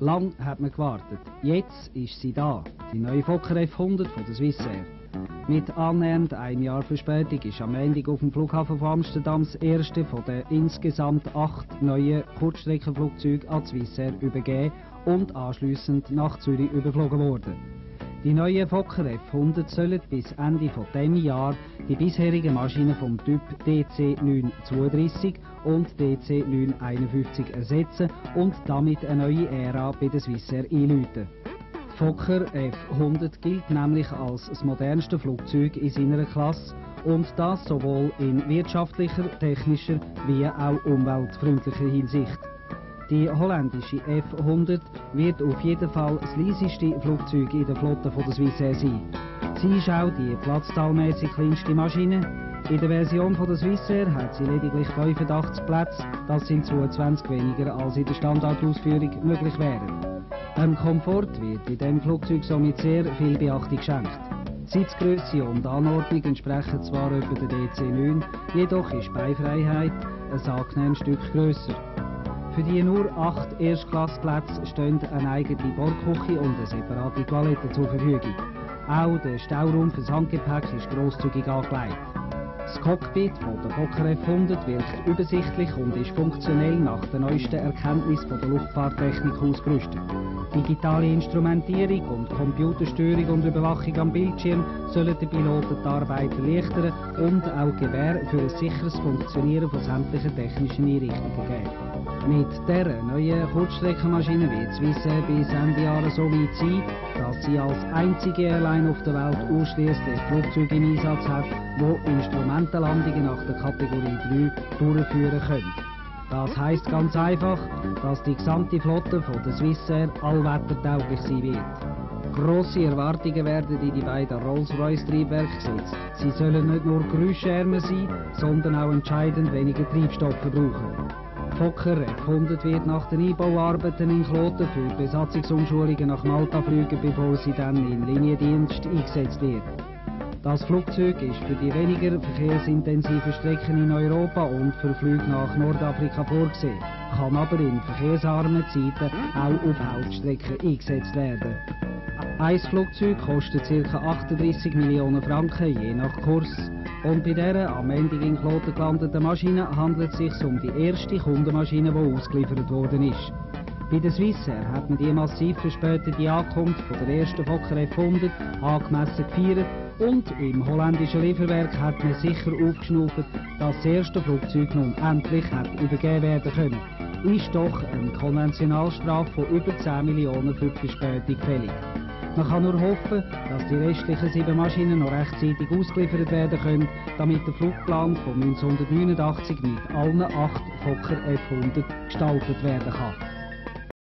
Lang hat man gewartet. Jetzt ist sie da. Die neue Fokker F100 von der Swissair. Mit annähernd einem Jahr Verspätung ist am Ende auf dem Flughafen von Amsterdam das erste von den insgesamt acht neuen Kurzstreckenflugzeugen an Swissair übergeben und anschließend nach Zürich überflogen worden. Die neuen Fokker F100 sollen bis Ende von dem Jahr die bisherigen Maschinen vom Typ DC-932 und DC-951 ersetzen und damit eine neue Ära bei der Swissair einläuten. Fokker F100 gilt nämlich als das modernste Flugzeug in seiner Klasse und das sowohl in wirtschaftlicher, technischer wie auch umweltfreundlicher Hinsicht. Die holländische F100 wird auf jeden Fall das leiseste Flugzeug in der Flotte von der Swissair sein. Sie ist auch die platzzahlmäßig kleinste Maschine. In der Version von der Swissair hat sie lediglich 85 Plätze, das sind 22 weniger als in der Standardausführung möglich wären. Dem Komfort wird in diesem Flugzeug somit sehr viel Beachtung geschenkt. Sitzgröße und Anordnung entsprechen zwar etwa der DC-9, jedoch ist Beifreiheit ein angenehmes Stück grösser. Für die nur acht Erstklassplätze stehen eine eigene Bordküche und eine separate Toilette zur Verfügung. Auch der Stauraum fürs Handgepäck ist grosszügig angelegt. Das Cockpit von der Fokker F100 wirkt übersichtlich und ist funktionell nach der neuesten Erkenntnis von der Luftfahrttechnik ausgerüstet. Digitale Instrumentierung und Computersteuerung und Überwachung am Bildschirm sollen den Piloten die Arbeit erleichtern und auch Gewähr für ein sicheres Funktionieren von sämtlichen technischen Einrichtungen geben. Mit dieser neuen Kurzstreckenmaschine wird Swissair bis Ende Jahre so weit sein, dass sie als einzige Airline auf der Welt ausschließlich Flugzeuge im Einsatz hat, die Instrumentenlandungen nach der Kategorie 3 durchführen können. Das heisst ganz einfach, dass die gesamte Flotte von der Swissair allwettertauglich sein wird. Grosse Erwartungen werden in die beiden Rolls-Royce-Triebwerke gesetzt. Sie sollen nicht nur geräuschärmer sein, sondern auch entscheidend weniger Treibstoff verbrauchen. Fokker F100 wird nach den Einbauarbeiten in Kloten für Besatzungsumschulungen nach Malta fliegen, bevor sie dann in Liniendienst eingesetzt wird. Das Flugzeug ist für die weniger verkehrsintensiven Strecken in Europa und für Flüge nach Nordafrika vorgesehen, kann aber in verkehrsarmen Zeiten auch auf Hauptstrecken eingesetzt werden. Ein Flugzeug kostet ca. 38 Millionen Franken je nach Kurs. Und bei dieser am Ende in Kloten gelandeten Maschine handelt es sich um die erste Kundenmaschine, die ausgeliefert worden ist. Bei der Swissair hat man die massiv verspätete Ankunft von der ersten Fokker F100 angemessen gefeiert und im holländischen Lieferwerk hat man sicher aufgeschnauft, dass das erste Flugzeug nun endlich hat übergeben werden können. Ist doch eine Konventionalstrafe von über 10 Millionen für die Verspätung fällig. Man kann nur hoffen, dass die restlichen sieben Maschinen noch rechtzeitig ausgeliefert werden können, damit der Flugplan von 1989 mit allen acht Fokker F100 gestaltet werden kann.